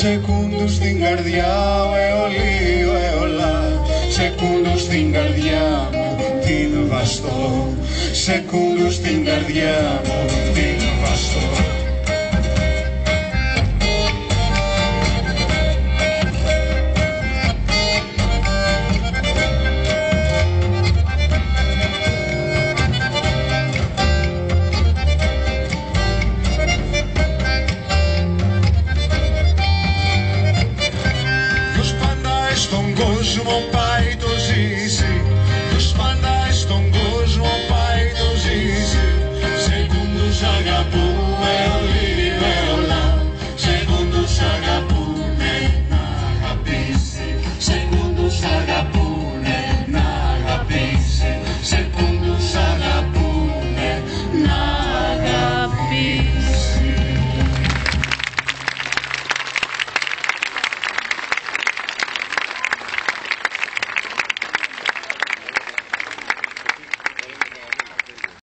Σε κούντους στην καρδιά ο αιωλή, ο αιωλά Σε κούντους στην καρδιά μου την βαστώ. Σε κούντους στην καρδιά μου O Pai dos disse, nos mandais tongos, Pai dos disse, segundo Jagabu é o livro.